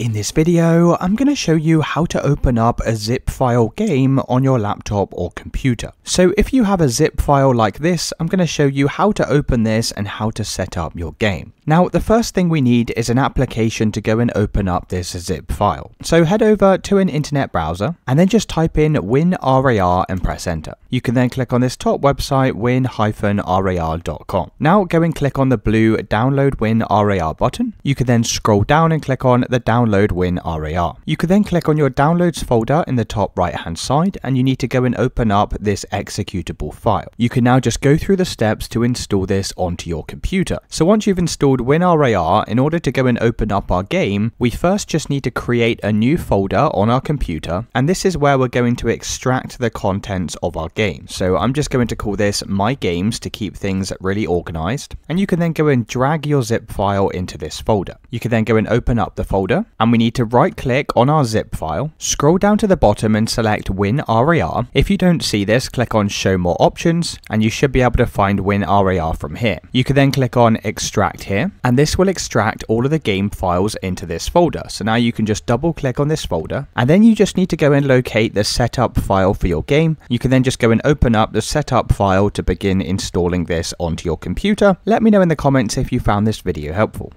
In this video, I'm going to show you how to open up a zip file game on your laptop or computer. So if you have a zip file like this, I'm going to show you how to open this and how to set up your game. Now, the first thing we need is an application to go and open up this zip file. So head over to an internet browser and then just type in winrar and press enter. You can then click on this top website win-rar.com. Now go and click on the blue download WinRAR button. You can then scroll down and click on the download download WinRAR. You can then click on your downloads folder in the top right hand side and you need to go and open up this executable file. You can now just go through the steps to install this onto your computer. So once you've installed WinRAR, in order to go and open up our game, we first just need to create a new folder on our computer and this is where we're going to extract the contents of our game. So I'm just going to call this my games to keep things really organized and you can then go and drag your zip file into this folder. You can then go and open up the folder and we need to right click on our zip file, scroll down to the bottom and select WinRAR. If you don't see this, click on show more options and you should be able to find WinRAR from here. You can then click on extract here and this will extract all of the game files into this folder. So now you can just double click on this folder and then you just need to go and locate the setup file for your game. You can then just go and open up the setup file to begin installing this onto your computer. Let me know in the comments if you found this video helpful.